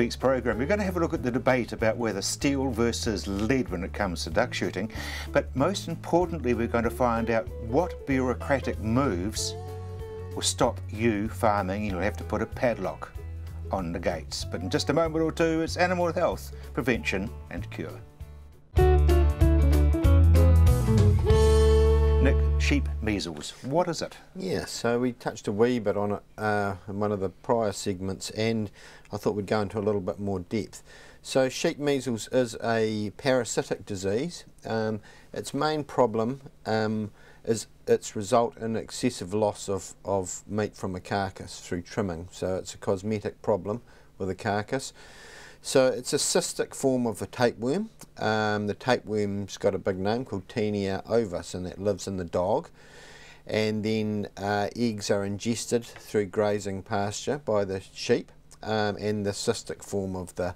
week's program. We're going to have a look at the debate about whether steel versus lead when it comes to duck shooting. But most importantly, we're going to find out what bureaucratic moves will stop you farming. You'll have to put a padlock on the gates. But in just a moment or two, it's animal health, prevention and cure. Sheep measles. What is it? Yeah, so we touched a wee bit on it uh, in one of the prior segments and I thought we'd go into a little bit more depth. So sheep measles is a parasitic disease. Um, its main problem um, is its result in excessive loss of, of meat from a carcass through trimming. So it's a cosmetic problem with a carcass. So it's a cystic form of a tapeworm. Um, the tapeworm's got a big name called Taenia ovis and that lives in the dog. And then uh, eggs are ingested through grazing pasture by the sheep um, and the cystic form of the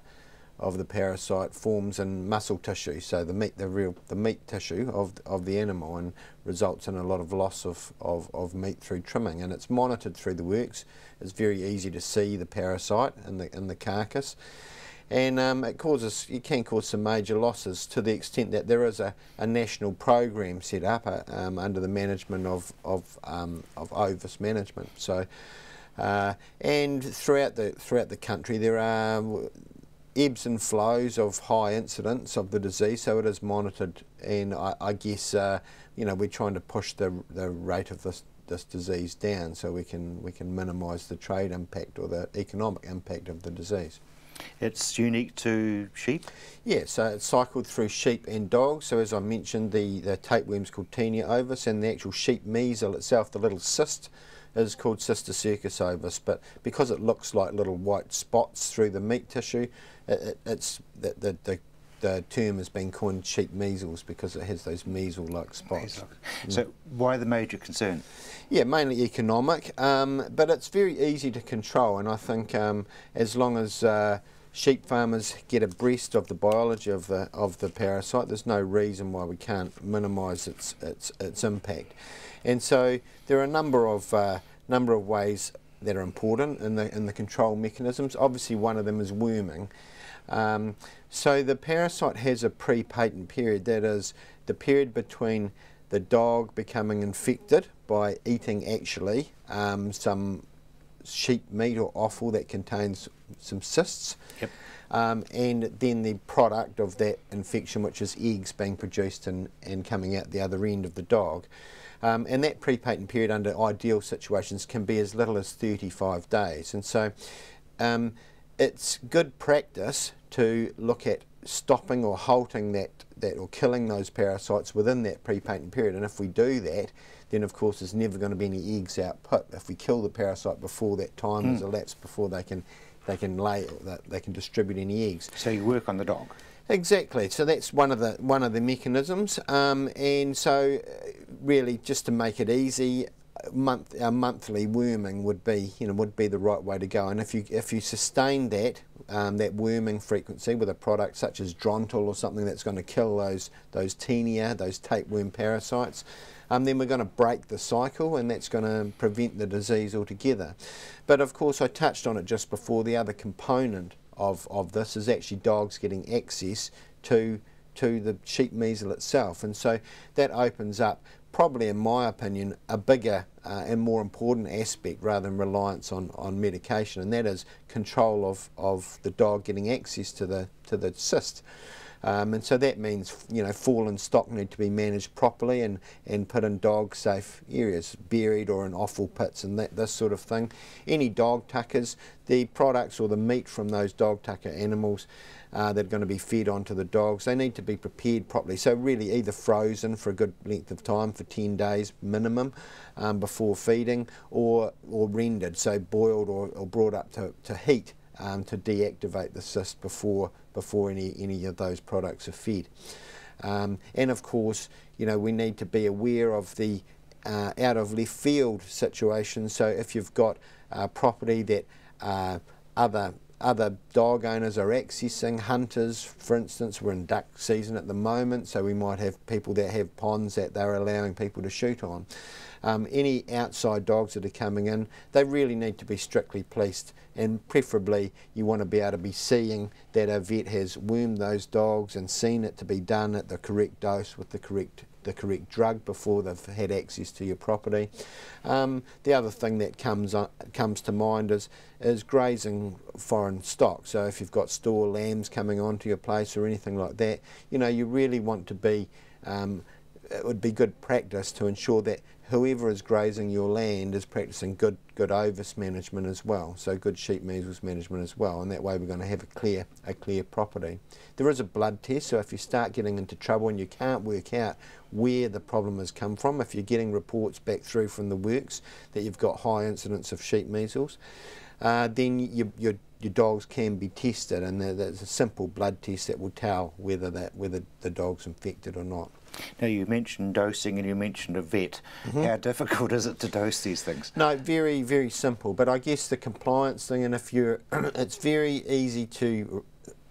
of the parasite forms in muscle tissue, so the meat, the real, the meat tissue of of the animal, and results in a lot of loss of, of, of meat through trimming. And it's monitored through the works. It's very easy to see the parasite in the in the carcass and um, it causes you can cause some major losses to the extent that there is a, a national program set up uh, um, under the management of of, um, of Ovis management. So, uh, and throughout the throughout the country there are ebbs and flows of high incidence of the disease, so it is monitored, and I, I guess uh, you know we're trying to push the the rate of this this disease down so we can we can minimise the trade impact or the economic impact of the disease. It's unique to sheep? Yeah, so it's cycled through sheep and dogs. So as I mentioned, the, the tapeworm's called Taenia ovis and the actual sheep measle itself, the little cyst, is called Cysticercus ovis. But because it looks like little white spots through the meat tissue, it, it, it's the, the, the the term has been coined sheep measles because it has those measle-like spots. Mm. So why the major concern? Yeah, mainly economic, um, but it's very easy to control and I think um, as long as uh, sheep farmers get abreast of the biology of the, of the parasite, there's no reason why we can't minimise its, its, its impact. And so there are a number of, uh, number of ways that are important in the, in the control mechanisms. Obviously one of them is worming. Um, so the parasite has a pre-patent period, that is the period between the dog becoming infected by eating actually um, some sheep meat or offal that contains some cysts. Yep. Um, and then the product of that infection, which is eggs being produced and, and coming out the other end of the dog. Um, and that pre-patent period under ideal situations can be as little as 35 days. And so um, it's good practice to look at stopping or halting that, that or killing those parasites within that pre-patent period. And if we do that, then of course there's never going to be any eggs output. If we kill the parasite before that time mm. has elapsed, before they can they can lay they can distribute any eggs. So you work on the dog. Exactly. So that's one of the one of the mechanisms. Um, and so, uh, really, just to make it easy, month our monthly worming would be you know would be the right way to go. And if you if you sustain that um, that worming frequency with a product such as Drontal or something that's going to kill those those Taenia those tapeworm parasites um, then we're going to break the cycle and that's going to prevent the disease altogether. But of course I touched on it just before the other component of, of this is actually dogs getting access to to the sheep measle itself. And so that opens up probably, in my opinion, a bigger uh, and more important aspect rather than reliance on, on medication, and that is control of, of the dog getting access to the, to the cyst. Um, and so that means, you know, fallen stock need to be managed properly and, and put in dog safe areas, buried or in offal pits and that this sort of thing. Any dog tuckers, the products or the meat from those dog tucker animals uh, that are going to be fed onto the dogs. They need to be prepared properly. So really either frozen for a good length of time, for 10 days minimum um, before feeding, or, or rendered, so boiled or, or brought up to, to heat um, to deactivate the cyst before, before any, any of those products are fed. Um, and of course, you know, we need to be aware of the uh, out of left field situations. So if you've got uh, property that uh, other other dog owners are accessing. Hunters, for instance, we're in duck season at the moment, so we might have people that have ponds that they're allowing people to shoot on. Um, any outside dogs that are coming in, they really need to be strictly policed and preferably you want to be able to be seeing that a vet has wormed those dogs and seen it to be done at the correct dose with the correct the correct drug before they've had access to your property. Um, the other thing that comes on, comes to mind is is grazing foreign stock. So if you've got store lambs coming onto your place or anything like that, you know you really want to be um, it would be good practice to ensure that whoever is grazing your land is practicing good good ovis management as well, so good sheep measles management as well, and that way we're going to have a clear a clear property. There is a blood test, so if you start getting into trouble and you can't work out where the problem has come from, if you're getting reports back through from the works that you've got high incidence of sheep measles, uh, then you, your your dogs can be tested, and there's a simple blood test that will tell whether that whether the dog's infected or not. Now you mentioned dosing and you mentioned a vet. Mm -hmm. How difficult is it to dose these things? No, very very simple. But I guess the compliance thing, and if you're, it's very easy to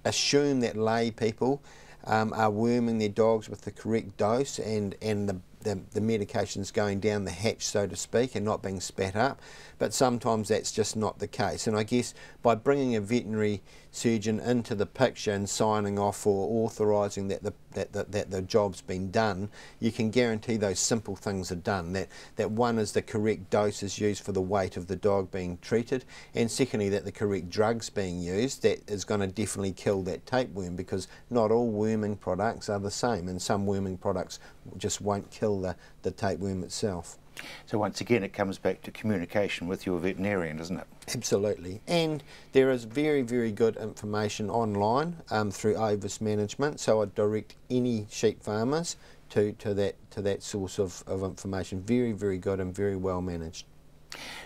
assume that lay people um, are worming their dogs with the correct dose and and the the, the medication's going down the hatch, so to speak, and not being spat up. But sometimes that's just not the case. And I guess by bringing a veterinary surgeon into the picture and signing off or authorising that the, that, that, that the job's been done, you can guarantee those simple things are done. That, that one is the correct dose is used for the weight of the dog being treated, and secondly, that the correct drug's being used that is going to definitely kill that tapeworm because not all worming products are the same, and some worming products just won't kill the, the tapeworm itself. So once again, it comes back to communication with your veterinarian, doesn't it? Absolutely. And there is very, very good information online um, through Ovis Management. So I direct any sheep farmers to, to that to that source of, of information. Very, very good and very well managed.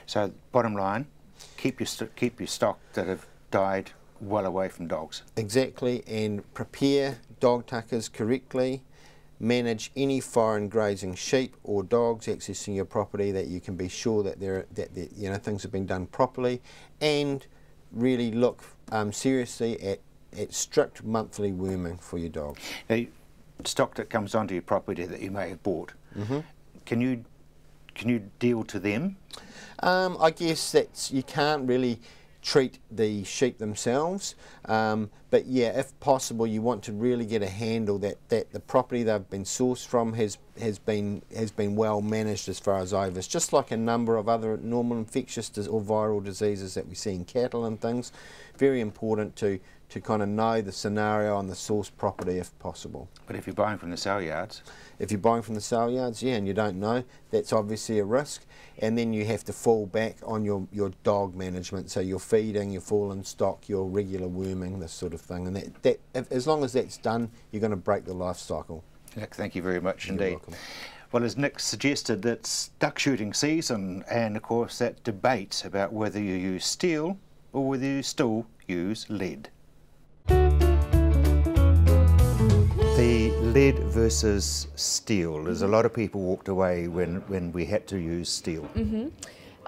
So bottom line, keep your keep your stock that have died well away from dogs. Exactly, and prepare dog tuckers correctly manage any foreign grazing sheep or dogs accessing your property that you can be sure that there that, that you know things have been done properly and really look um, seriously at, at strict monthly worming for your dog. Now, stock that comes onto your property that you may have bought, mm -hmm. can you can you deal to them? Um, I guess that's you can't really treat the sheep themselves. Um, but yeah, if possible, you want to really get a handle that, that the property they've been sourced from has has been has been well managed as far as ovis. Just like a number of other normal infectious or viral diseases that we see in cattle and things, very important to to kind of know the scenario on the source property if possible. But if you're buying from the sale yards? If you're buying from the sale yards, yeah, and you don't know, that's obviously a risk. And then you have to fall back on your, your dog management, so your feeding, your fallen stock, your regular worming, this sort of thing. And that, that if, as long as that's done, you're going to break the life cycle. Nick, thank you very much you're indeed. Welcome. Well, as Nick suggested, it's duck shooting season, and of course that debate about whether you use steel or whether you still use lead. Lead versus steel. There's a lot of people walked away when, when we had to use steel. Mm -hmm.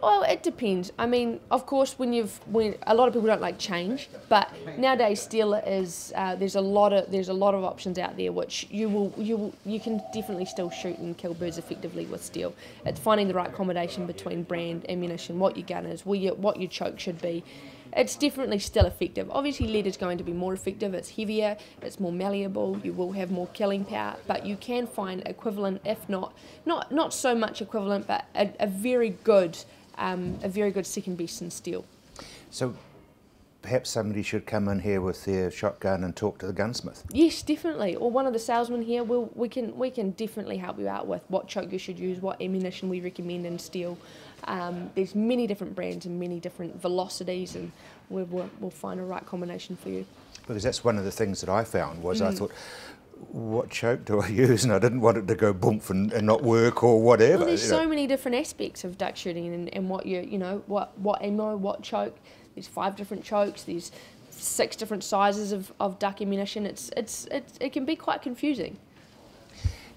Well, it depends. I mean, of course, when you've when a lot of people don't like change, but nowadays steel is uh, there's a lot of there's a lot of options out there which you will you will you can definitely still shoot and kill birds effectively with steel. It's finding the right combination between brand, ammunition, what your gun is, your, what your choke should be, it's definitely still effective. Obviously, lead is going to be more effective, it's heavier, it's more malleable, you will have more killing power, but you can find equivalent, if not not not so much equivalent, but a, a very good um, a very good second best in steel. So perhaps somebody should come in here with their shotgun and talk to the gunsmith. Yes, definitely. Or one of the salesmen here. We'll, we can we can definitely help you out with what choke you should use, what ammunition we recommend in steel. Um, there's many different brands and many different velocities, and we will we'll find a right combination for you. Because that's one of the things that I found was mm. I thought what choke do I use? And I didn't want it to go boomf and, and not work or whatever. Well, there's so know. many different aspects of duck shooting and, and what you, you know, what, what ammo, what choke. There's five different chokes. There's six different sizes of, of duck ammunition. It's, it's, it's, it can be quite confusing.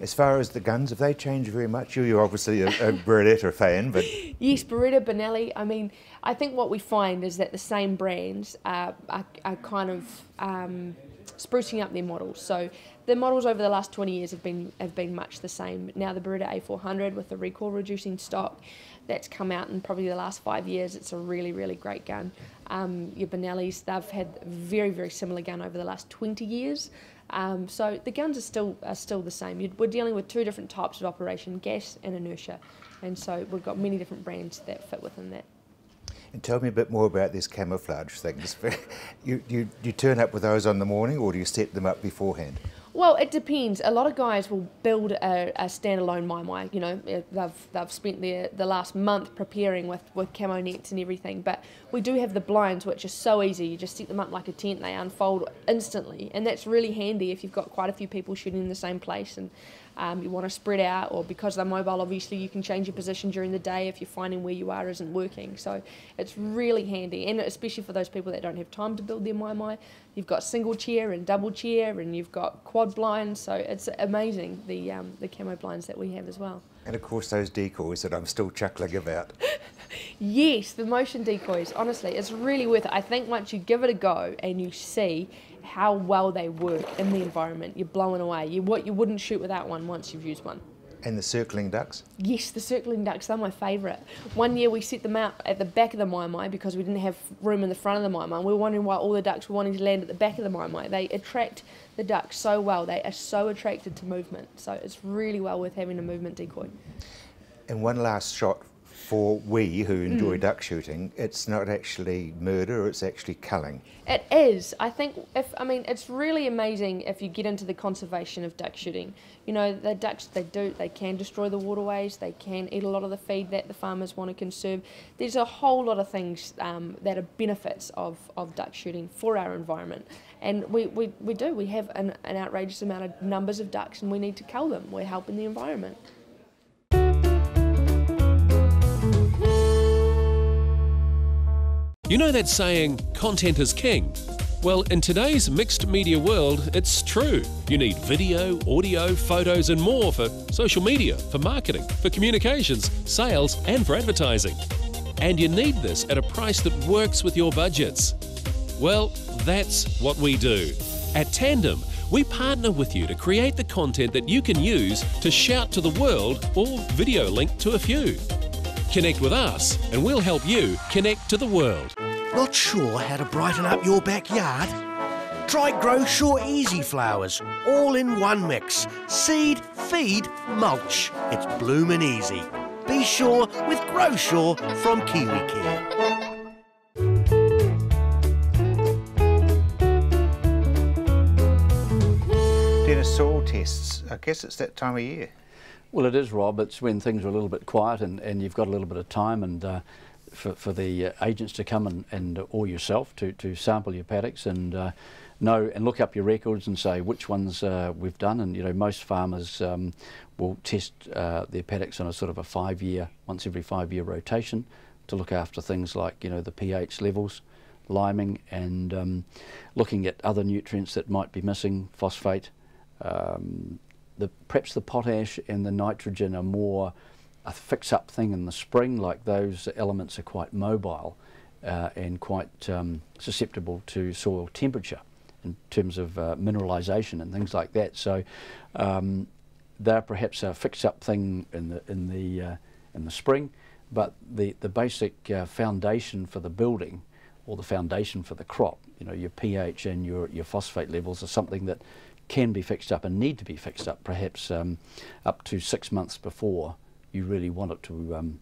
As far as the guns, have they changed very much? You're obviously a, a Beretta fan, but yes, Beretta, Benelli. I mean, I think what we find is that the same brands are, are, are kind of um, sprucing up their models. So the models over the last 20 years have been have been much the same. Now the Beretta A400 with the recoil reducing stock that's come out in probably the last five years. It's a really really great gun. Um, your Benelli's they've had very very similar gun over the last 20 years. Um, so the guns are still are still the same. You're, we're dealing with two different types of operation, gas and inertia, and so we've got many different brands that fit within that. And tell me a bit more about these camouflage things. you, you, you turn up with those on the morning or do you set them up beforehand? Well, it depends. A lot of guys will build a, a standalone mai. You know, eh, they've they've spent their the last month preparing with with camo nets and everything. But we do have the blinds, which are so easy. You just set them up like a tent. They unfold instantly, and that's really handy if you've got quite a few people shooting in the same place and um, you want to spread out, or because they're mobile, obviously you can change your position during the day if you're finding where you are isn't working. So it's really handy, and especially for those people that don't have time to build their mai mai, you've got single chair and double chair, and you've got quad blinds. So it's amazing the um, the camo blinds that we have as well. And of course, those decoys that I'm still chuckling about. yes, the motion decoys. Honestly, it's really worth it. I think once you give it a go and you see how well they work in the environment. You're blown away. You what you wouldn't shoot without one once you've used one. And the circling ducks? Yes, the circling ducks, they're my favourite. One year we set them out at the back of the mai mai because we didn't have room in the front of the mai mai. We were wondering why all the ducks were wanting to land at the back of the mai mai. They attract the ducks so well. They are so attracted to movement. So it's really well worth having a movement decoy. And one last shot for we who enjoy mm. duck shooting, it's not actually murder, it's actually culling. It is. I think if I mean it's really amazing if you get into the conservation of duck shooting. You know, the ducks they do they can destroy the waterways, they can eat a lot of the feed that the farmers want to conserve. There's a whole lot of things um, that are benefits of, of duck shooting for our environment. And we, we, we do, we have an, an outrageous amount of numbers of ducks and we need to cull them. We're helping the environment. You know that saying, content is king? Well, in today's mixed media world, it's true. You need video, audio, photos, and more for social media, for marketing, for communications, sales, and for advertising. And you need this at a price that works with your budgets. Well, that's what we do. At Tandem, we partner with you to create the content that you can use to shout to the world or video link to a few. Connect with us, and we'll help you connect to the world. Not sure how to brighten up your backyard? Try Grow Sure Easy Flowers, all in one mix. Seed, feed, mulch. It's bloomin' easy. Be sure with Grow Sure from Kiwi Care. Dennis, soil tests. I guess it's that time of year. Well, it is, Rob. It's when things are a little bit quiet and, and you've got a little bit of time and uh, for, for the uh, agents to come and, and or yourself to, to sample your paddocks and uh, know and look up your records and say which ones uh, we've done. And, you know, most farmers um, will test uh, their paddocks on a sort of a five-year, once every five-year rotation to look after things like, you know, the pH levels, liming and um, looking at other nutrients that might be missing, phosphate, um, the, perhaps the potash and the nitrogen are more a fix-up thing in the spring, like those elements are quite mobile uh, and quite um, susceptible to soil temperature in terms of uh, mineralization and things like that. So um, they're perhaps a fix-up thing in the in the uh, in the spring, but the the basic uh, foundation for the building or the foundation for the crop, you know, your pH and your your phosphate levels are something that can be fixed up and need to be fixed up perhaps um, up to six months before you really want it to um,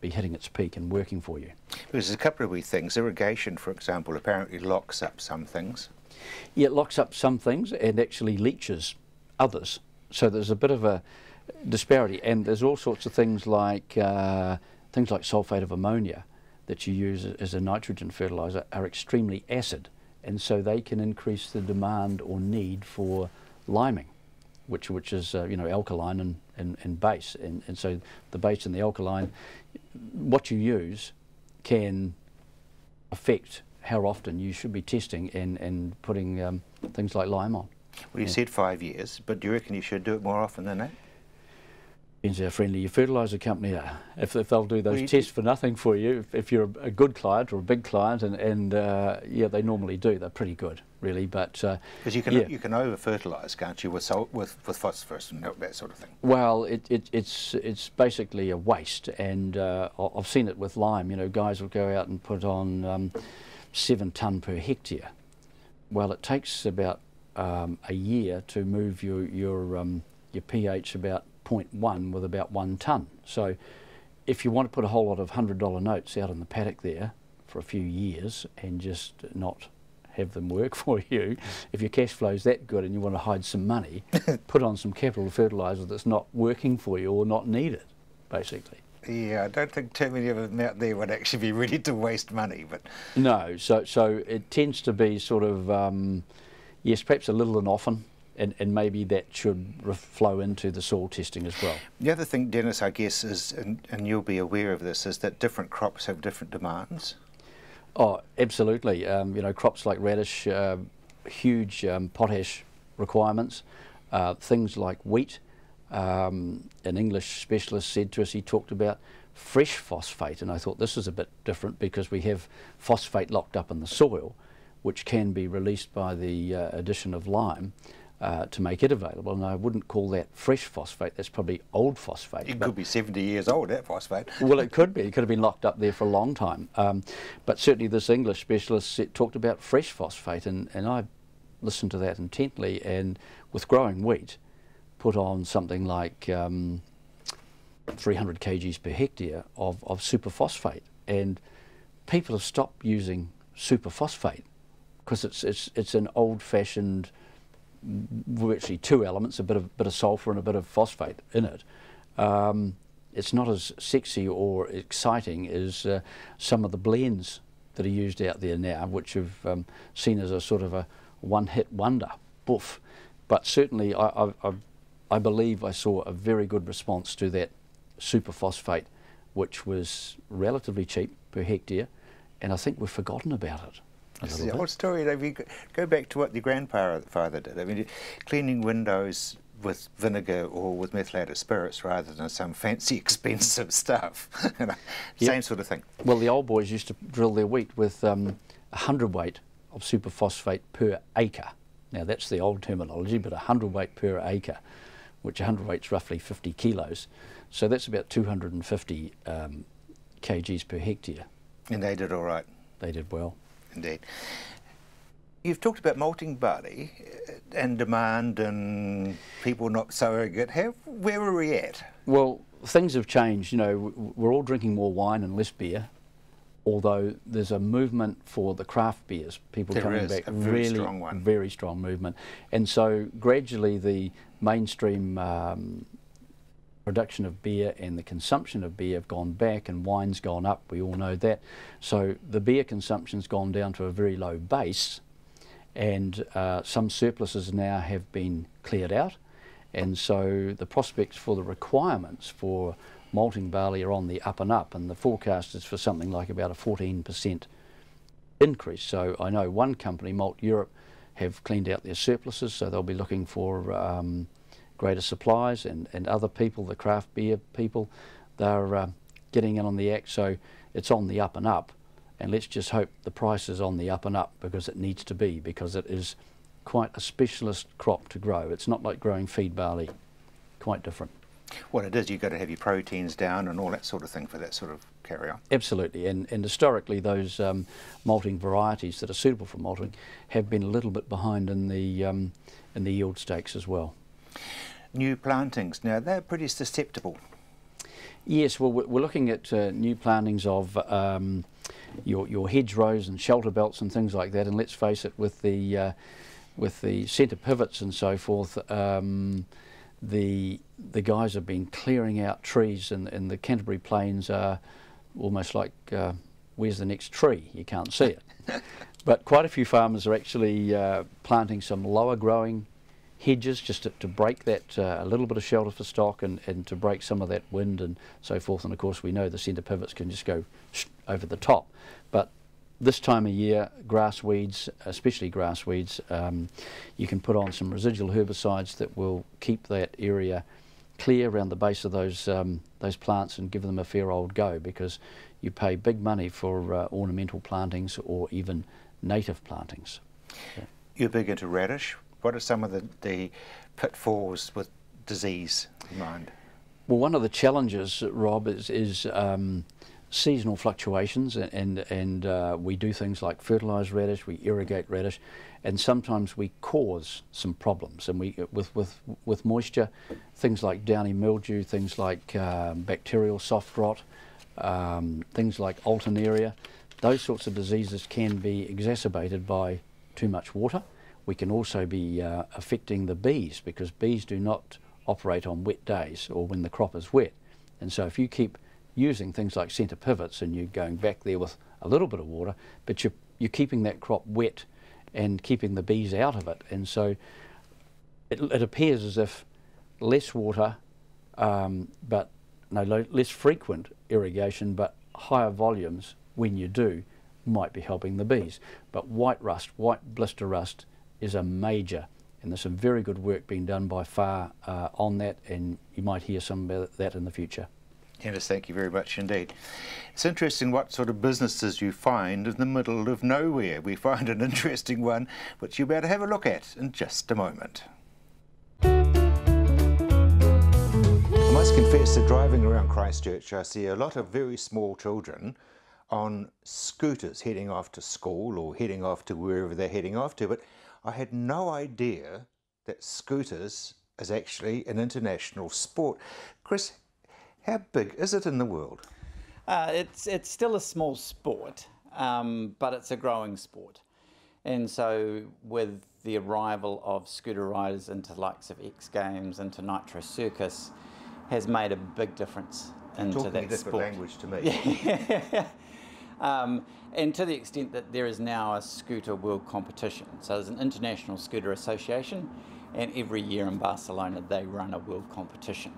be hitting its peak and working for you. There's a couple of wee things. Irrigation, for example, apparently locks up some things. Yeah, it locks up some things and actually leaches others. So there's a bit of a disparity, and there's all sorts of things like uh, things like sulfate of ammonia that you use as a nitrogen fertilizer are extremely acid and so they can increase the demand or need for liming, which which is uh, you know alkaline and, and, and base, and, and so the base and the alkaline, what you use, can affect how often you should be testing and and putting um, things like lime on. Well, you yeah. said five years, but do you reckon you should do it more often than that? Depends how friendly your fertiliser company are. If, if they'll do those tests for nothing for you, if, if you're a, good client or a big client, and, and uh, yeah, they normally do. They're pretty good, really. But uh, Because you can yeah. you can over fertilise, can't you, with salt, with with phosphorus and that sort of thing. Well, it, it, it's it's basically a waste, and uh, I've seen it with lime. You know, guys will go out and put on um, seven ton per hectare. Well, it takes about um, a year to move your your um, your pH about 0.1 with about one ton. So, if you want to put a whole lot of hundred dollar notes out in the paddock there for a few years and just not have them work for you, if your cash flow's that good and you want to hide some money, put on some capital fertiliser that's not working for you or not needed, basically. Yeah, I don't think too many of them out there would actually be ready to waste money, but No, so so it tends to be sort of um, yes, perhaps a little and often, and, and maybe that should flow into the soil testing as well. the other thing, Dennis, I guess is, and, and you'll be aware of this, is that different crops have different demands. Oh, absolutely. Um, you know, crops like radish, uh, huge um, potash requirements. Uh, things like wheat. Um, an English specialist said to us, he talked about fresh phosphate, and I thought this is a bit different because we have phosphate locked up in the soil, which can be released by the uh, addition of lime. Uh, to make it available, and I wouldn't call that fresh phosphate. That's probably old phosphate. It could be 70 years old, that phosphate. well, it could be. It could have been locked up there for a long time. Um, but certainly, this English specialist talked about fresh phosphate, and, and I listened to that intently. And with growing wheat, put on something like um, 300 kgs per hectare of, of superphosphate. And people have stopped using superphosphate because it's, it's, it's an old fashioned virtually two elements, a bit of bit of sulfur and a bit of phosphate in it. Um, it's not as sexy or exciting as uh, some of the blends that are used out there now, which have um, seen as a sort of a one-hit wonder, boof. But certainly, I, I, I, I believe I saw a very good response to that superphosphate, which was relatively cheap per hectare, and I think we've forgotten about it. A It's little the old story. If you go- back to what your grandfather did, I mean, cleaning windows with vinegar or with methylated spirits rather than some fancy expensive stuff. you know, Yep. Same sort of thing. Well, the old boys used to drill their wheat with um, a hundredweight of superphosphate per acre. Now that's the old terminology, but a hundredweight per acre, which a hundredweight's roughly 50 kilos. So that's about 250 um, kgs per hectare. And they did all right, They did well. Indeed. You've talked about malting barley uh, and demand and people not so. How, where are we at? Well, things have changed. You know, we're all drinking more wine and less beer. Although there's a movement for the craft beers, people There coming back a very really strong one. very strong movement, and so gradually the mainstream um, production of beer and the consumption of beer have gone back, and wine's gone up. We all know that. So the beer consumption's gone down to a very low base, and uh, some surpluses now have been cleared out, and so the prospects for the requirements for malting barley are on the up and up, and the forecast is for something like about a 14% increase. So I know one company, Malteurop, have cleaned out their surpluses, so they'll be looking for um, greater supplies, and, and other people, the craft beer people, they're uh, getting in on the act. So it's on the up and up, and let's just hope the price is on the up and up because it needs to be, because it is quite a specialist crop to grow. It's not like growing feed barley, quite different. What it is, you've got to have your proteins down and all that sort of thing for that sort of carry on. Absolutely, and, and historically those um, malting varieties that are suitable for malting have been a little bit behind in the um, in the yield stakes as well. New plantings, now they're pretty susceptible. Yes, well we're we're looking at uh, new plantings of um, your your hedgerows and shelter belts and things like that. And let's face it, with the uh, with the centre pivots and so forth, um, the the guys have been clearing out trees, and, and the Canterbury Plains are almost like uh, where's the next tree? You can't see it. but quite a few farmers are actually uh, planting some lower growing hedges just to, to break that uh, a little bit of shelter for stock and, and to break some of that wind and so forth. And of course, we know the centre pivots can just go over the top. But this time of year, grass weeds, especially grass weeds, um, you can put on some residual herbicides that will keep that area clear around the base of those um, those plants and give them a fair old go because you pay big money for uh, ornamental plantings or even native plantings. Yeah. You're big into radish. What are some of the, the pitfalls with disease in mind? Well, one of the challenges, Rob, is, is um, seasonal fluctuations, and and uh, we do things like fertilise radish, we irrigate radish, and sometimes we cause some problems. And we with with with moisture, things like downy mildew, things like um, bacterial soft rot, um, things like alternaria, those sorts of diseases can be exacerbated by too much water. We can also be uh, affecting the bees because bees do not operate on wet days or when the crop is wet. And so if you keep using things like centre pivots and you're going back there with a little bit of water, but you're, you're keeping that crop wet and keeping the bees out of it. And so it, it appears as if less water, um, but no, less frequent irrigation, but higher volumes when you do might be helping the bees. But white rust, white blister rust, is a major and there's some very good work being done by FAR uh, on that and you might hear some about that in the future. Yes, thank you very much indeed. It's interesting what sort of businesses you find in the middle of nowhere. We find an interesting one which you better have a look at in just a moment. I must confess that driving around Christchurch I see a lot of very small children on scooters heading off to school or heading off to wherever they're heading off to but I had no idea that scooters is actually an international sport. Chris, how big is it in the world? Uh, it's, it's still a small sport, um, but it's a growing sport. And so, with the arrival of scooter riders into the likes of X Games, into Nitro Circus, has made a big difference into Talking that a different sport. language to me. um, and to the extent that there is now a scooter world competition. So there's an international scooter association, and every year in Barcelona they run a world competition.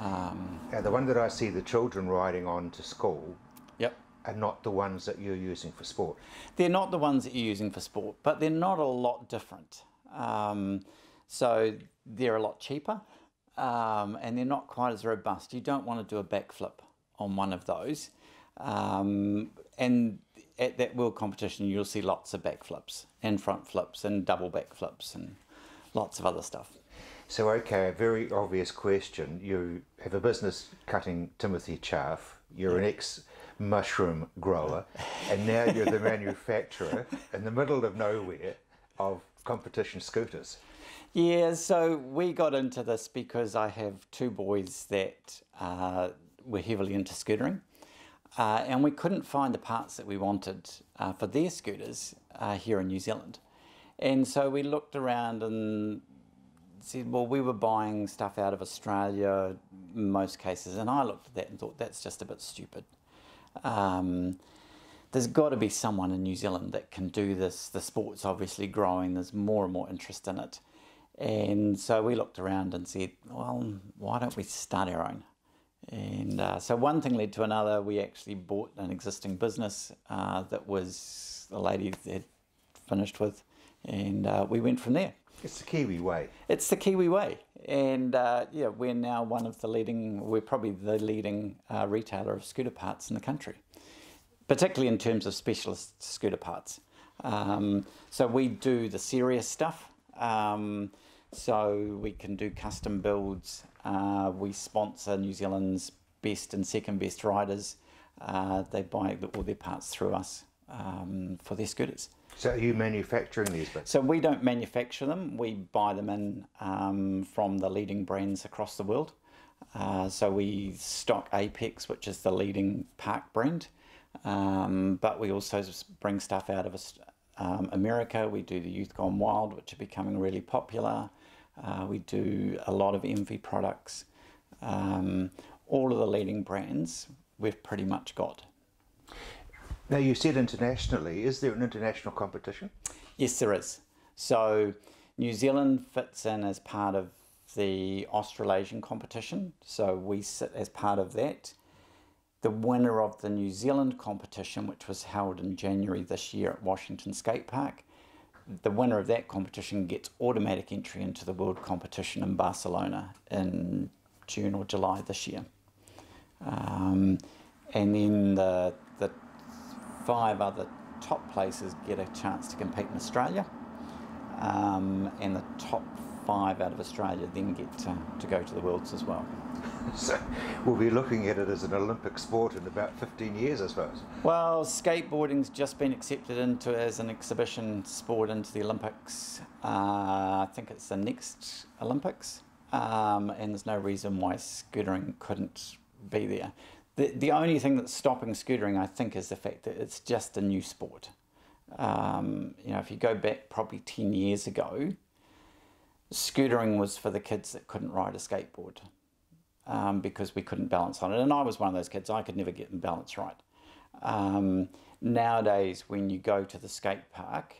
Um, yeah, the one that I see the children riding on to school yep. are not the ones that you're using for sport. They're not the ones that you're using for sport, but they're not a lot different. Um, so they're a lot cheaper um, and they're not quite as robust. You don't want to do a backflip on one of those. Um, and at that world competition, you'll see lots of backflips and front flips and double backflips and lots of other stuff. So, okay, a very obvious question. You have a business cutting Timothy chaff, you're an ex mushroom grower, and now you're the manufacturer in the middle of nowhere of competition scooters. Yeah, so we got into this because I have two boys that uh, were heavily into scootering. Uh, and we couldn't find the parts that we wanted uh, for their scooters uh, here in New Zealand. And so we looked around and said, well, we were buying stuff out of Australia in most cases, and I looked at that and thought that's just a bit stupid. Um, there's got to be someone in New Zealand that can do this. The sport's obviously growing, there's more and more interest in it. And so we looked around and said, well, why don't we start our own? And uh, so one thing led to another. We actually bought an existing business uh, that was the lady had finished with, and uh, we went from there. It's the Kiwi way. It's the Kiwi way, and uh, yeah, we're now one of the leading. We're probably the leading uh, retailer of scooter parts in the country, particularly in terms of specialist scooter parts. Um, so we do the serious stuff. Um, so we can do custom builds. Uh, we sponsor New Zealand's best and second best riders. Uh, they buy all their parts through us um, for their scooters. So are you manufacturing these bits? So we don't manufacture them. We buy them in um, from the leading brands across the world. Uh, so we stock Apex, which is the leading park brand, um, but we also bring stuff out of um, America. We do the Youth Gone Wild, which are becoming really popular. Uh, we do a lot of Envy products. Um, all of the leading brands we've pretty much got. Now, you said internationally. Is there an international competition? Yes, there is. So, New Zealand fits in as part of the Australasian competition. So, we sit as part of that. The winner of the New Zealand competition, which was held in January this year at Washington Skate Park, the winner of that competition gets automatic entry into the world competition in Barcelona in June or July this year. Um, and then the, the five other top places get a chance to compete in Australia. Um, and the top five out of Australia then get to, to go to the Worlds as well. So we'll be looking at it as an Olympic sport in about 15 years, I suppose. Well, skateboarding's just been accepted into as an exhibition sport into the Olympics. Uh, I think it's the next Olympics, um, and there's no reason why scootering couldn't be there. The, the only thing that's stopping scootering, I think, is the fact that it's just a new sport. Um, you know, if you go back probably 10 years ago, scootering was for the kids that couldn't ride a skateboard um, because we couldn't balance on it. And I was one of those kids, I could never get the balance right. Um, nowadays, when you go to the skate park,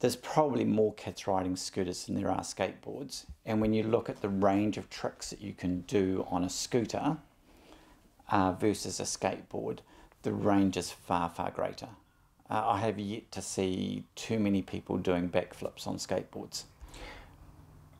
there's probably more kids riding scooters than there are skateboards. And when you look at the range of tricks that you can do on a scooter uh, versus a skateboard, the range is far, far greater. Uh, I have yet to see too many people doing backflips on skateboards.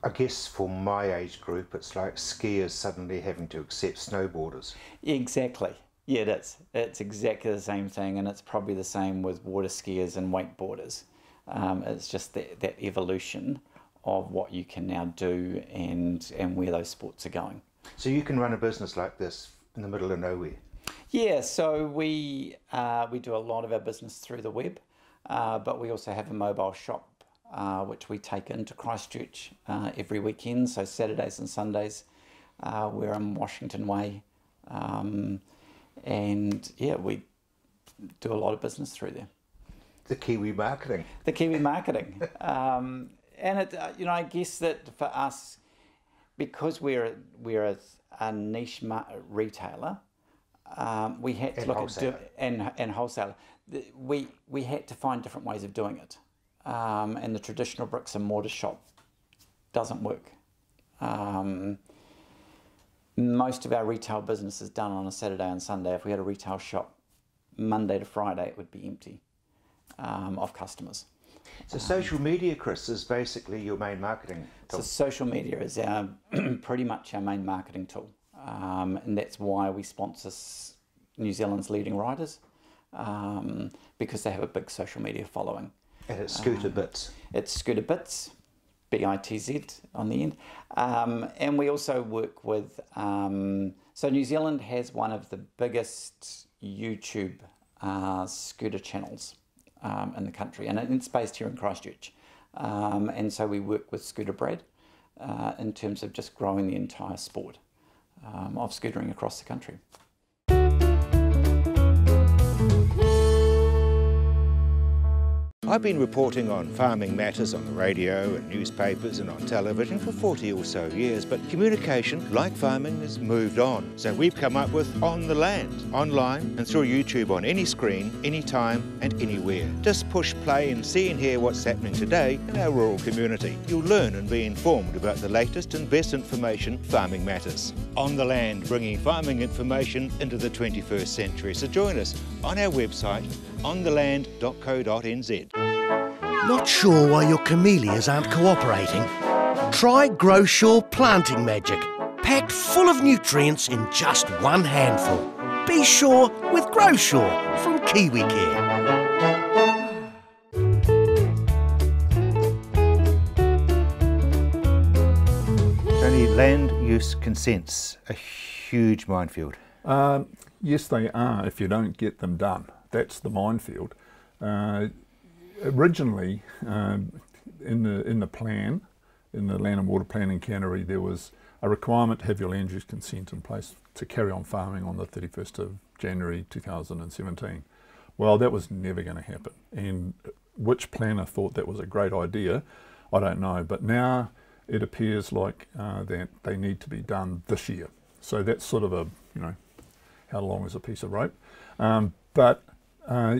I guess for my age group, it's like skiers suddenly having to accept snowboarders. Exactly. Yeah, it is. It's exactly the same thing, and it's probably the same with water skiers and wakeboarders. Um, it's just that, that evolution of what you can now do and, and where those sports are going. So you can run a business like this in the middle of nowhere. Yeah, so we uh, we do a lot of our business through the web, uh, but we also have a mobile shop uh, which we take into Christchurch uh, every weekend, so Saturdays and Sundays. Uh, we're on Washington Way, um, and yeah, we do a lot of business through there. The Kiwi marketing. The Kiwi marketing, um, and it, uh, you know, I guess that for us, because we're we're a, a niche retailer, um, we had to and look wholesaler. at do, and and wholesaler. We we had to find different ways of doing it um, and the traditional bricks and mortar shop doesn't work. Um, most of our retail business is done on a Saturday and Sunday. If we had a retail shop Monday to Friday, it would be empty um, of customers. So social media, Chris, is basically your main marketing So social media is our pretty much our main marketing tool, um, and that's why we sponsor New Zealand's leading riders um, because they have a big social media following. And it's Scooter Um, Bitz. It's Scooter Bitz, B I T Z on the end. Um, and we also work with, um, so New Zealand has one of the biggest YouTube uh, scooter channels um, in the country, and it's based here in Christchurch. Um, and so we work with Scooter Brad uh, in terms of just growing the entire sport um, of scootering across the country. I've been reporting on farming matters on the radio and newspapers and on television for 40 or so years, but communication, like farming, has moved on. So we've come up with On the Land, online and through YouTube on any screen, anytime and anywhere. Just push play and see and hear what's happening today in our rural community. You'll learn and be informed about the latest and best information farming matters. On the Land, bringing farming information into the 21st century. So join us on our website, ontheland.co.nz. Not sure why your camellias aren't cooperating? Try Grow Sure Planting Magic, packed full of nutrients in just one handful. Be sure with Grow Sure from Kiwi Care. Tony, land use consents, a huge minefield. Um, yes, they are if you don't get them done. That's the minefield. Uh, originally, um, in the in the plan, in the land and water plan in Canterbury, there was a requirement to have your land use consent in place to carry on farming on the 31st of January 2017. Well, that was never going to happen. And which planner thought that was a great idea, I don't know. But now it appears like uh, that they need to be done this year. So that's sort of a, you know, how long is a piece of rope? Um, but uh,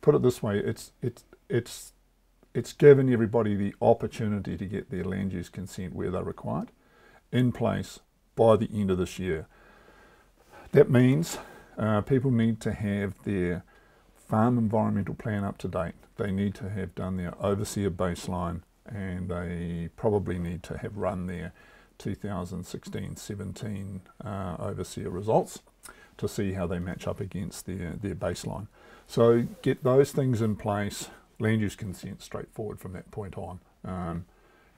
put it this way, it's it's it's it's given everybody the opportunity to get their land use consent where they're required in place by the end of this year. That means uh, people need to have their farm environmental plan up to date. They need to have done their overseer baseline and they probably need to have run their 2016-17 uh, overseer results to see how they match up against their, their baseline. So get those things in place, land use consent straightforward from that point on. Um,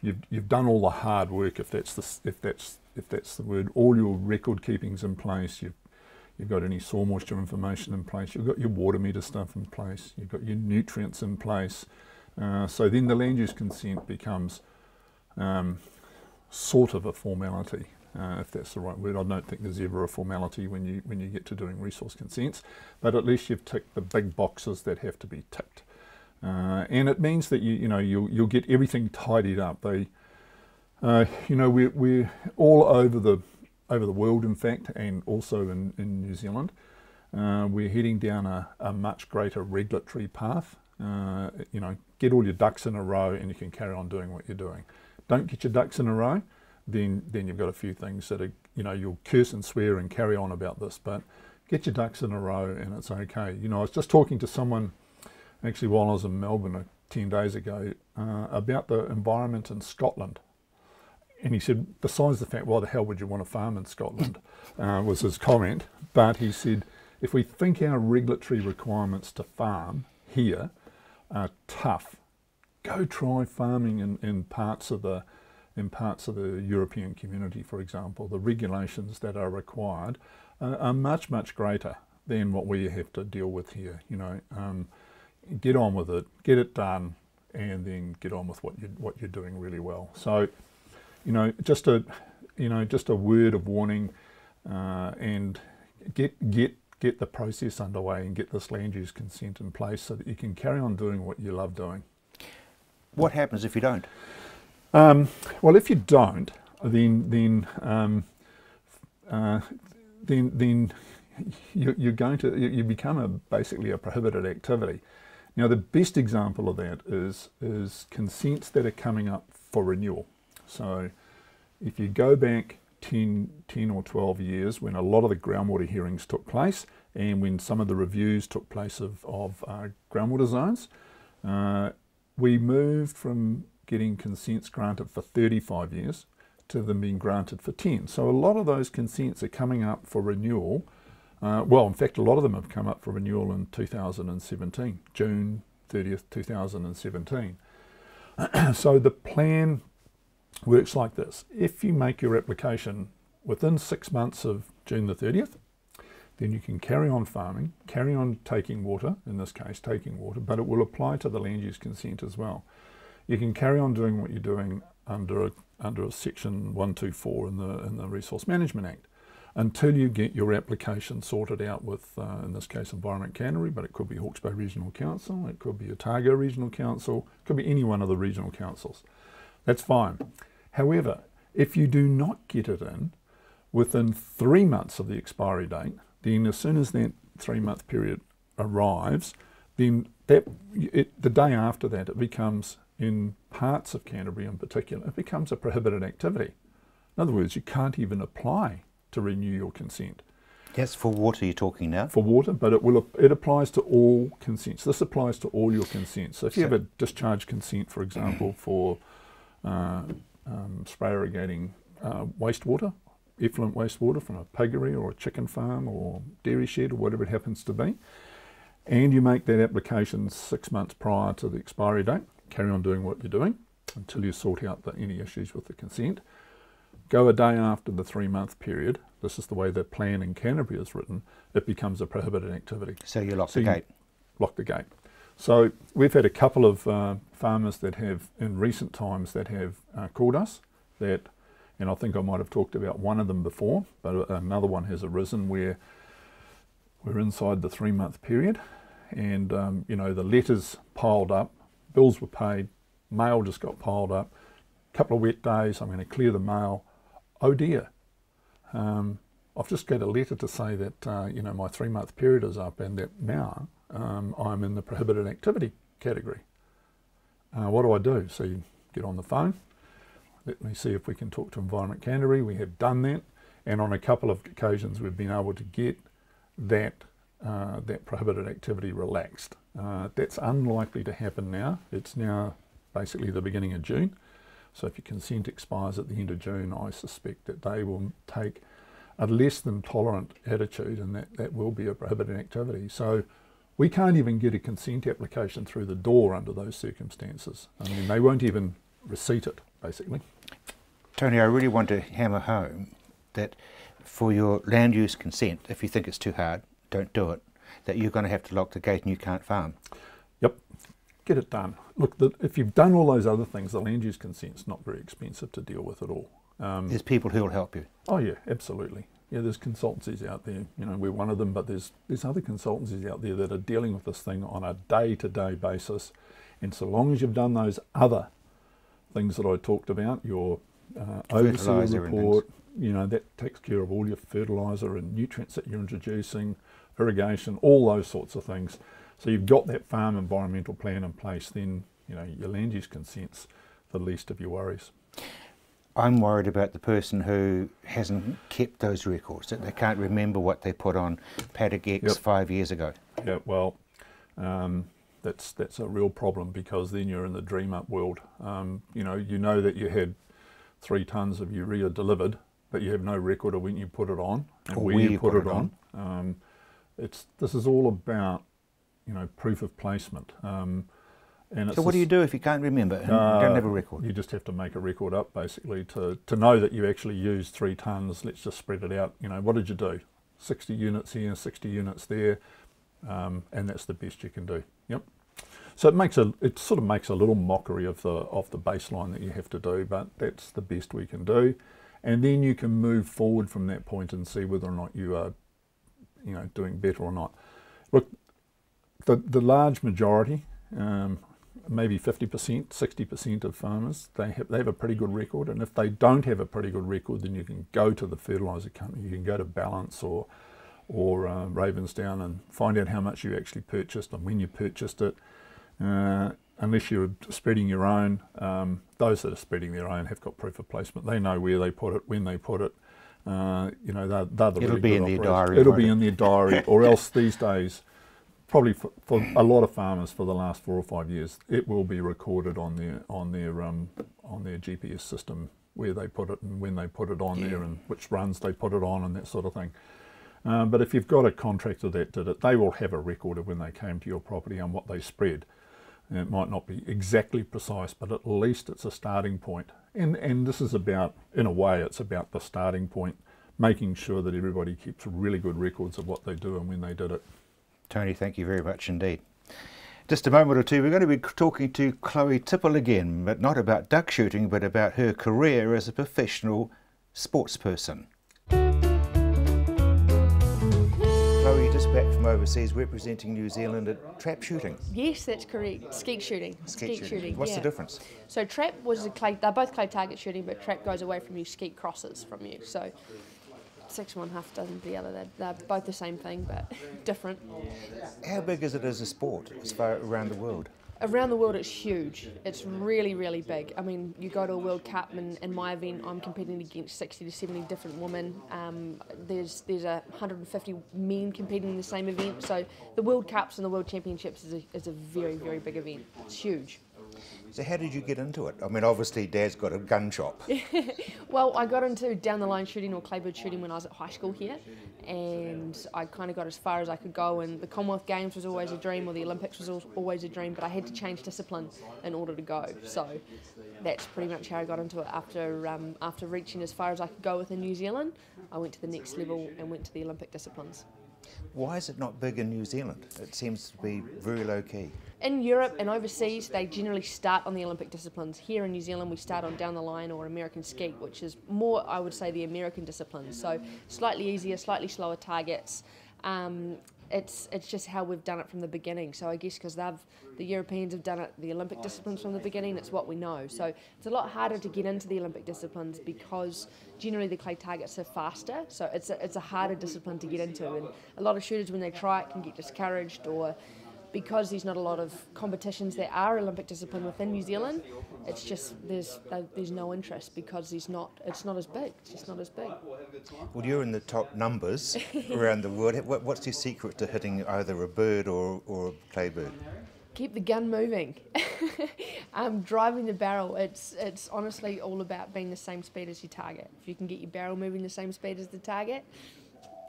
you've, you've done all the hard work if that's the, if that's if that's the word. All your record keeping's in place. You've you've got any soil moisture information in place. You've got your water meter stuff in place. You've got your nutrients in place. Uh, so then the land use consent becomes um, sort of a formality, uh, if that's the right word. I don't think there's ever a formality when you when you get to doing resource consents, but at least you've ticked the big boxes that have to be ticked. Uh, and it means that you you know you'll you'll get everything tidied up. They, uh, you know, we're we're all over the over the world, in fact, and also in in New Zealand. Uh, we're heading down a, a much greater regulatory path. Uh, you know, get all your ducks in a row, and you can carry on doing what you're doing. Don't get your ducks in a row, then then you've got a few things that are you know you'll curse and swear and carry on about this, but get your ducks in a row, and it's okay. You know, I was just talking to someone actually while I was in Melbourne uh, 10 days ago uh, about the environment in Scotland. And he said, besides the fact, why the hell would you want to farm in Scotland, uh, was his comment. But he said, if we think our regulatory requirements to farm here are tough, go try farming in, in parts of the in parts of the European community, for example. The regulations that are required uh, are much, much greater than what we have to deal with here. You know, um, get on with it, get it done, and then get on with what you what you're doing really well. So, you know, just a you know just a word of warning, uh, and get get get the process underway and get this land use consent in place so that you can carry on doing what you love doing. What happens if you don't? Um, well, if you don't, then then um, uh, then then you, you're going to you, you become a basically a prohibited activity. Now, the best example of that is, is consents that are coming up for renewal. So if you go back 10, 10 or 12 years when a lot of the groundwater hearings took place and when some of the reviews took place of, of uh, groundwater zones, uh, we moved from getting consents granted for 35 years to them being granted for 10. So a lot of those consents are coming up for renewal uh, well, in fact, a lot of them have come up for renewal in 2017, June 30th, 2017. so the plan works like this. If you make your application within six months of June the 30th, then you can carry on farming, carry on taking water, in this case taking water, but it will apply to the land use consent as well. You can carry on doing what you're doing under a, under a section 124 in the, in the Resource Management Act until you get your application sorted out with, uh, in this case, Environment Canterbury, but it could be Hawke's Bay Regional Council, it could be Otago Regional Council, it could be any one of the regional councils. That's fine. However, if you do not get it in within three months of the expiry date, then as soon as that three month period arrives, then that it, the day after that it becomes in parts of Canterbury in particular, it becomes a prohibited activity. In other words, you can't even apply to renew your consent. Yes, for water you're talking now? For water, but it will it applies to all consents. This applies to all your consents. So if you have a discharge consent, for example, for uh, um, spray irrigating uh, wastewater, effluent wastewater from a piggery or a chicken farm or dairy shed or whatever it happens to be, and you make that application six months prior to the expiry date, carry on doing what you're doing until you sort out the, any issues with the consent go a day after the three month period, this is the way the plan in Canterbury is written, it becomes a prohibited activity. So you lock so the gate? Lock the gate. So we've had a couple of uh, farmers that have, in recent times, that have uh, called us that, and I think I might have talked about one of them before, but another one has arisen where we're inside the three month period and, um, you know, the letters piled up, bills were paid, mail just got piled up, a couple of wet days, I'm going to clear the mail, oh dear, um, I've just got a letter to say that uh, you know my three month period is up and that now um, I'm in the prohibited activity category. Uh, what do I do? So you get on the phone. Let me see if we can talk to Environment Canterbury. We have done that, and on a couple of occasions we've been able to get that uh, that prohibited activity relaxed. Uh, that's unlikely to happen now. It's now basically the beginning of June. So if your consent expires at the end of June, I suspect that they will take a less than tolerant attitude and that, that will be a prohibited activity. So we can't even get a consent application through the door under those circumstances. I mean, they won't even receipt it, basically. Tony, I really want to hammer home that for your land use consent, if you think it's too hard, don't do it, that you're going to have to lock the gate and you can't farm. Yep, get it done. Look, the, if you've done all those other things, the land use consent's not very expensive to deal with at all. Um, there's people who will help you. Oh yeah, absolutely. Yeah, there's consultancies out there. You know, we're one of them, but there's there's other consultancies out there that are dealing with this thing on a day-to-day basis. And so long as you've done those other things that I talked about, your uh, overseer report, you know, that takes care of all your fertiliser and nutrients that you're introducing, irrigation, all those sorts of things. So you've got that farm environmental plan in place, then you know your land use consents the least of your worries. I'm worried about the person who hasn't kept those records, that they can't remember what they put on paddock X yep. five years ago. Yeah, well, um, that's that's a real problem because then you're in the dream up world. Um, you know, you know that you had three tons of urea delivered, but you have no record of when you put it on and where, where, you put, put it, it, on. on. Um, it's this is all about you know proof of placement. Um, and so what do you do if you can't remember and uh, don't have a record? You just have to make a record up basically to, to know that you actually used three tonnes. Let's just spread it out. You know, what did you do? 60 units here, 60 units there, um, and that's the best you can do. Yep. So it makes a it sort of makes a little mockery of the of the baseline that you have to do, but that's the best we can do. And then you can move forward from that point and see whether or not you are, you know, doing better or not. Look, the the large majority, um, maybe 50%, 60% of farmers, they have, they have a pretty good record. And if they don't have a pretty good record, then you can go to the fertiliser company, you can go to Ballance or, or uh, Ravensdown and find out how much you actually purchased and when you purchased it. Uh, unless you're spreading your own, um, those that are spreading their own have got proof of placement. They know where they put it, when they put it. Uh, you know, they're, they're the It'll really be in their diary. It'll be in their diary, or else these days probably for, for, a lot of farmers for the last four or five years, it will be recorded on their on their um, on their GPS system where they put it and when they put it on yeah. there and which runs they put it on and that sort of thing. Um, but if you've got a contractor that did it, they will have a record of when they came to your property and what they spread. It might not be exactly precise, but at least it's a starting point. And and this is about, in a way, it's about the starting point, making sure that everybody keeps really good records of what they do and when they did it. Tony, thank you very much indeed. Just a moment or two, we're going to be talking to Chloe Tipple again, but not about duck shooting, but about her career as a professional sports person. Back from overseas, representing New Zealand at trap shooting. Yes, that's correct. Skeet shooting. Skeet, shooting. shooting. What's yeah. the difference? So trap was a clay. They're both clay target shooting, but trap goes away from you. Skeet crosses from you. So six one half dozen the other. They're, they're both the same thing, but different. How big is it as a sport as far around the world? Around the world, it's huge. It's really, really big. I mean, you go to a World Cup, and in my event, I'm competing against 60 to 70 different women. Um, there's there's a 150 men competing in the same event. So the World Cups and the World Championships is a, is a very, very big event. It's huge. So how did you get into it? I mean, obviously Dad's got a gun shop. well, I got into down the line shooting or claybird shooting when I was at high school here, and I kind of got as far as I could go. And the Commonwealth Games was always a dream, or the Olympics was always a dream, but I had to change discipline in order to go. So that's pretty much how I got into it. After um, after reaching as far as I could go within New Zealand, I went to the next level and went to the Olympic disciplines. Why is it not big in New Zealand? It seems to be very low key. In Europe and overseas, they generally start on the Olympic disciplines. Here in New Zealand, we start on down the line or American skeet, which is more, I would say, the American disciplines. So slightly easier, slightly slower targets. Um, it's it's just how we've done it from the beginning. So I guess because they've the Europeans have done it the Olympic disciplines from the beginning, it's what we know. So it's a lot harder to get into the Olympic disciplines because generally the clay targets are faster. So it's a, it's a harder discipline to get into, and a lot of shooters when they try it can get discouraged or because there's not a lot of competitions that are Olympic discipline within New Zealand, it's just there's uh, there's no interest because there's not it's not as big. It's just not as big. Well, you're in the top numbers around the world. What's your secret to hitting either a bird or or a clay bird? keep the gun moving. um, driving the barrel, it's it's honestly all about being the same speed as your target. If you can get your barrel moving the same speed as the target,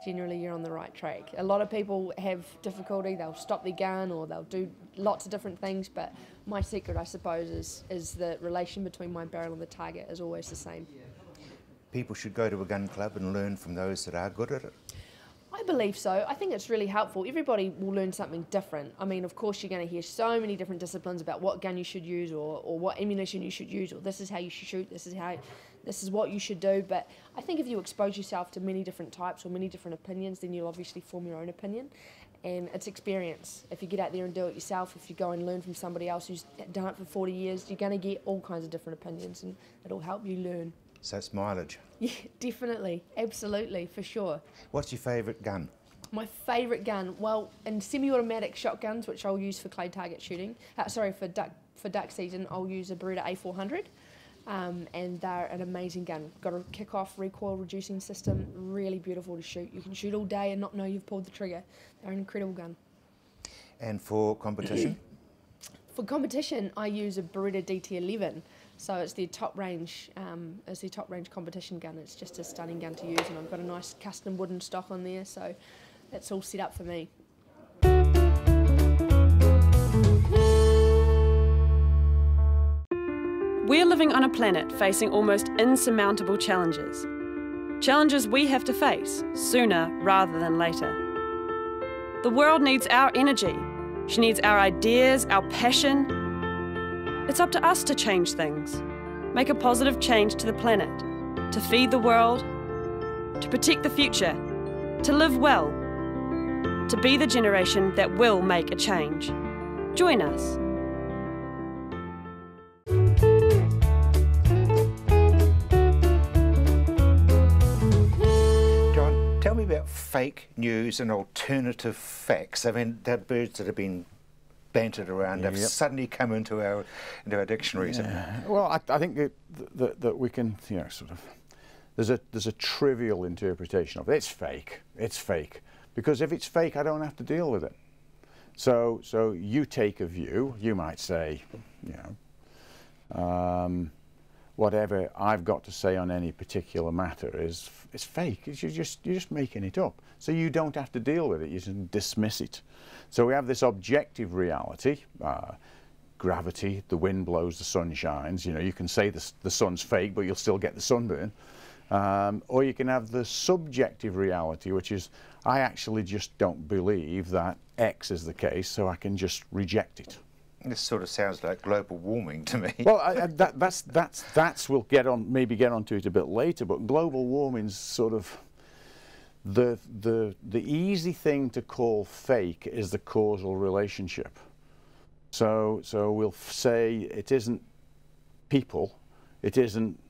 generally you're on the right track. A lot of people have difficulty; they'll stop their gun or they'll do lots of different things. But my secret, I suppose, is is the relation between my barrel and the target is always the same. People should go to a gun club and learn from those that are good at it. I believe so. I think it's really helpful. Everybody will learn something different. I mean, of course, you're going to hear so many different disciplines about what gun you should use or, or what ammunition you should use or this is how you should shoot, this is how, this is what you should do. But I think if you expose yourself to many different types or many different opinions, then you'll obviously form your own opinion. And it's experience. If you get out there and do it yourself, if you go and learn from somebody else who's done it for 40 years, you're going to get all kinds of different opinions and it'll help you learn. So it's mileage. Yeah, definitely. Absolutely, for sure. What's your favourite gun? My favourite gun, well, in semi-automatic shotguns, which I'll use for clay target shooting. Uh, sorry, for duck for duck season, I'll use a Beretta A400, um, and they're an amazing gun. Got a kick-off recoil reducing system, really beautiful to shoot. You can shoot all day and not know you've pulled the trigger. They're an incredible gun. And for competition? for competition, I use a Beretta DT11. So it's the top range, um, it's the top range competition gun. It's just a stunning gun to use, and I've got a nice custom wooden stock on there, so it's all set up for me. We're living on a planet facing almost insurmountable challenges. Challenges we have to face sooner rather than later. The world needs our energy. She needs our ideas, our passion. It's up to us to change things, make a positive change to the planet, to feed the world, to protect the future, to live well, to be the generation that will make a change. Join us. Fake news and alternative facts. I mean, they're birds that have been bantered around have suddenly come into our into our dictionaries. Well, I, I think that, that, that we can, you know, sort of, there's a, there's a trivial interpretation of it. It's fake. It's fake. Because if it's fake, I don't have to deal with it. So, so you take a view, you might say, you know, um, whatever I've got to say on any particular matter is it's fake. It's, you're just you're just making it up. So you don't have to deal with it. You just dismiss it. So we have this objective reality. Uh, gravity, the wind blows, the sun shines. You know, you can say the, the sun's fake, but you'll still get the sunburn. Um, or you can have the subjective reality, which is I actually just don't believe that X is the case, so I can just reject it. This sort of sounds like global warming to me. Well, I, I, that, that's that's that's we'll get on maybe get onto it a bit later. But global warming's sort of the the the easy thing to call fake is the causal relationship. So so we'll f- say it isn't people, it isn't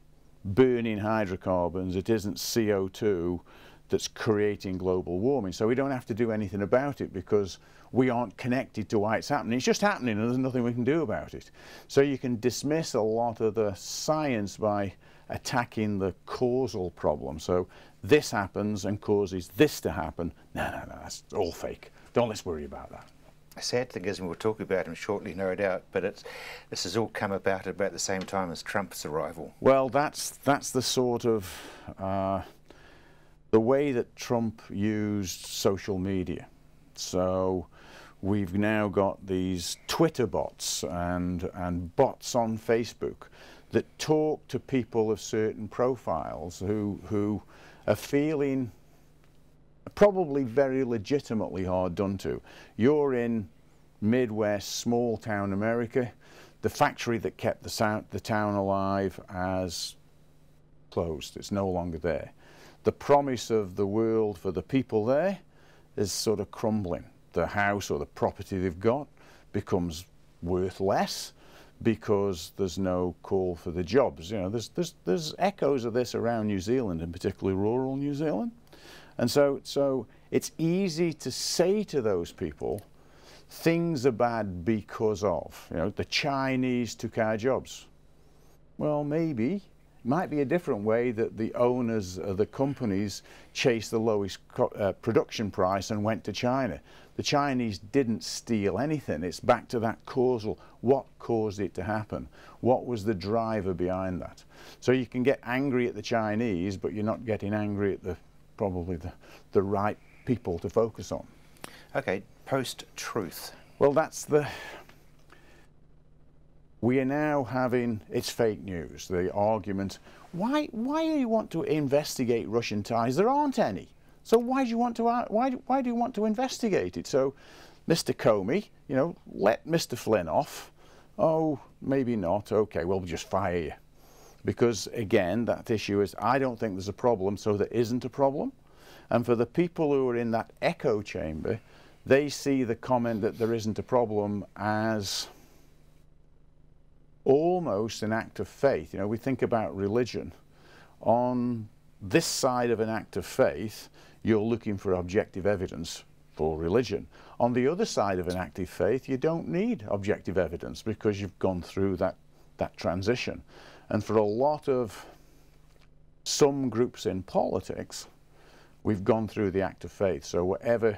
burning hydrocarbons, it isn't CO2 that's creating global warming. So we don't have to do anything about it because we aren't connected to why it's happening. It's just happening and there's nothing we can do about it. So you can dismiss a lot of the science by attacking the causal problem. So this happens and causes this to happen. No, no, no, that's all fake. Don't let's worry about that. The sad thing is, and we'll talk about him shortly, no doubt, but it's, this has all come about at about the same time as Trump's arrival. Well, that's that's the sort of uh, the way that Trump used social media. So we've now got these Twitter bots and and bots on Facebook that talk to people of certain profiles who who are feeling probably very legitimately hard done to. You're in Midwest, small town America. The factory that kept the, the town alive has closed. It's no longer there. The promise of the world for the people there is sort of crumbling. The house or the property they've got becomes worth less because there's no call for the jobs. You know, there's, there's, there's echoes of this around New Zealand, and particularly rural New Zealand. And so, so it's easy to say to those people, things are bad because of, you know, the Chinese took our jobs. Well, maybe, might be a different way that the owners of the companies chased the lowest uh, production price and went to China. The Chinese didn't steal anything. It's back to that causal. What caused it to happen? What was the driver behind that? So you can get angry at the Chinese, but you're not getting angry at the probably the, the right people to focus on. Okay, post-truth. Well, that's the we are now having, it's fake news, the argument, why, why do you want to investigate Russian ties? There aren't any. So why do you want to, uh, why, why do you want to investigate it? So Mr. Comey, you know, let Mr. Flynn off. Oh, maybe not. Okay, we'll just fire you. Because again, that issue is, I don't think there's a problem, so there isn't a problem. And for the people who are in that echo chamber, they see the comment that there isn't a problem as almost an act of faith. You know, we think about religion. On this side of an act of faith, you're looking for objective evidence for religion. On the other side of an active faith, you don't need objective evidence because you've gone through that, that transition. And for a lot of some groups in politics, we've gone through the act of faith. So whatever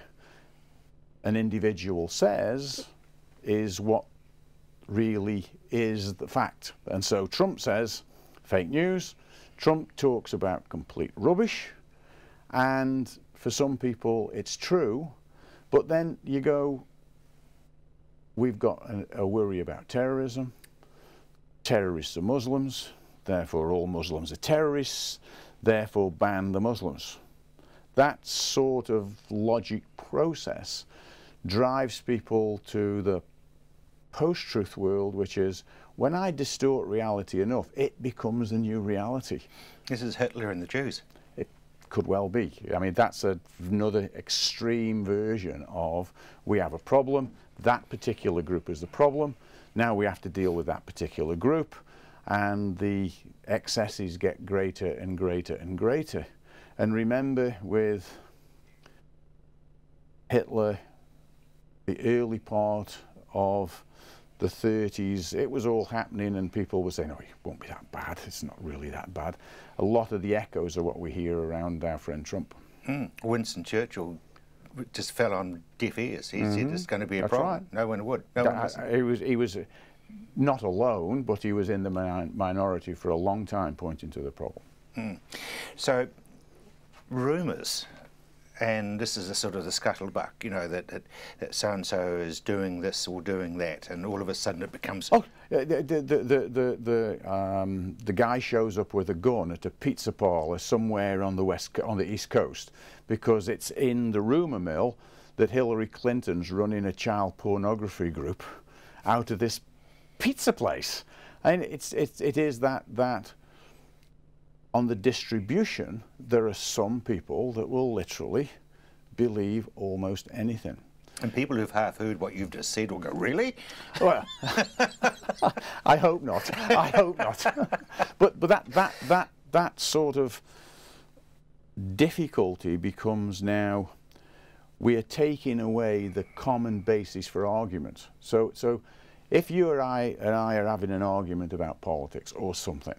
an individual says is what really is the fact. And so Trump says fake news. Trump talks about complete rubbish. And for some people, it's true. But then you go, we've got a, a worry about terrorism. Terrorists are Muslims. Therefore, all Muslims are terrorists. Therefore, ban the Muslims. That sort of logic process drives people to the post-truth world, which is when I distort reality enough, it becomes the new reality. This is Hitler and the Jews. It could well be. I mean, that's a, another extreme version of we have a problem, that particular group is the problem, now we have to deal with that particular group, and the excesses get greater and greater and greater. And remember with Hitler, the early part of the 30s, it was all happening and people were saying, oh, it won't be that bad. It's not really that bad. A lot of the echoes are what we hear around our friend Trump. Mm. Winston Churchill just fell on deaf ears. He mm -hmm. said it's going to be a That's problem. Right. No one would. No one uh, he was, he was not alone, but he was in the minority for a long time pointing to the problem. Mm. So, rumours and this is a sort of the scuttlebutt, you know, that, that, that so-and-so is doing this or doing that, and all of a sudden it becomes... Oh, the, the, the, the, the, um, the guy shows up with a gun at a pizza parlour somewhere on the, west, on the east coast because it's in the rumour mill that Hillary Clinton's running a child pornography group out of this pizza place. And it's, it's, it is that, that on the distribution, there are some people that will literally believe almost anything. And people who've half heard what you've just said will go, really? Well, I hope not. I hope not. but but that, that, that, that sort of difficulty becomes now we are taking away the common basis for argument. So, so if you or I and I are having an argument about politics or something,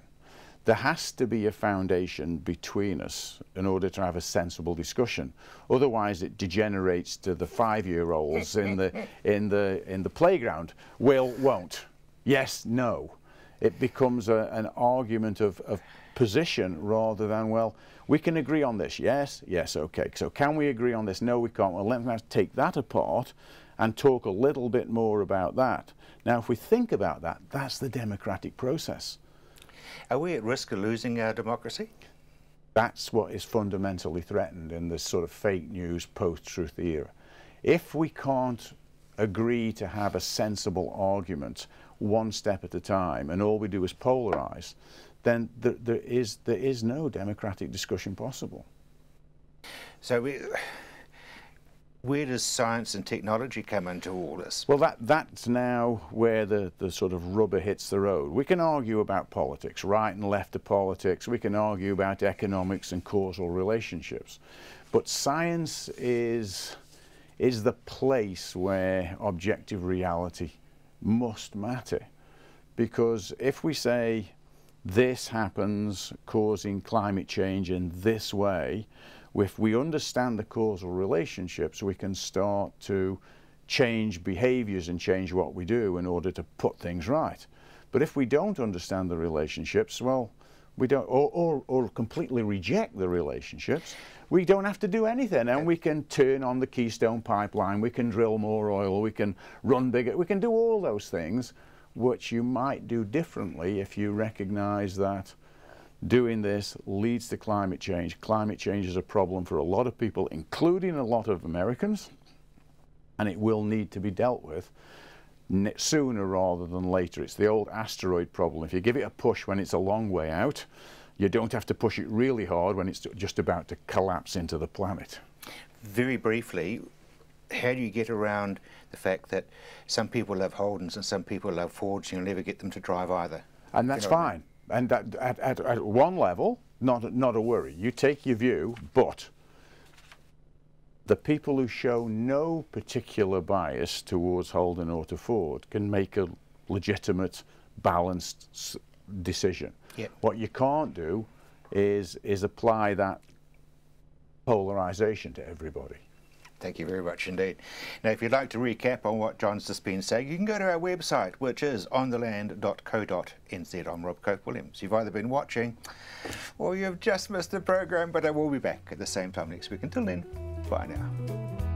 there has to be a foundation between us in order to have a sensible discussion. Otherwise, it degenerates to the five-year-olds in the in the in the playground. Will, won't. Yes, no. It becomes a, an argument of, of position rather than well, we can agree on this. Yes, yes, okay. So can we agree on this? No, we can't. Well, let's take that apart and talk a little bit more about that. Now, if we think about that, that's the democratic process. Are we at risk of losing our democracy? That's what is fundamentally threatened in this sort of fake news post-truth era. If we can't agree to have a sensible argument one step at a time and all we do is polarize, then there, there, is, there is no democratic discussion possible. So we, where does science and technology come into all this? Well, that, that's now where the, the sort of rubber hits the road. We can argue about politics, right and left of politics. We can argue about economics and causal relationships. But science is, is the place where objective reality must matter. Because if we say this happens causing climate change in this way, if we understand the causal relationships, we can start to change behaviors and change what we do in order to put things right. But if we don't understand the relationships, well, we don't, or, or, or completely reject the relationships, we don't have to do anything and we can turn on the Keystone pipeline, we can drill more oil, we can run bigger, we can do all those things which you might do differently if you recognize that doing this leads to climate change. Climate change is a problem for a lot of people, including a lot of Americans, and it will need to be dealt with sooner rather than later. It's the old asteroid problem. If you give it a push when it's a long way out, you don't have to push it really hard when it's just about to collapse into the planet. Very briefly, how do you get around the fact that some people love Holdens and some people love Fords and you'll never get them to drive either? And that's you know fine. And that, at, at, at one level, not, not a worry. You take your view, but the people who show no particular bias towards Holden or to Ford can make a legitimate, balanced decision. Yep. What you can't do is, is apply that polarisation to everybody. Thank you very much indeed. Now, if you'd like to recap on what John's just been saying, you can go to our website, which is ontheland.co.nz. I'm Rob Cope Williams. You've either been watching or you've just missed the program, but I will be back at the same time next week. Until then, bye now.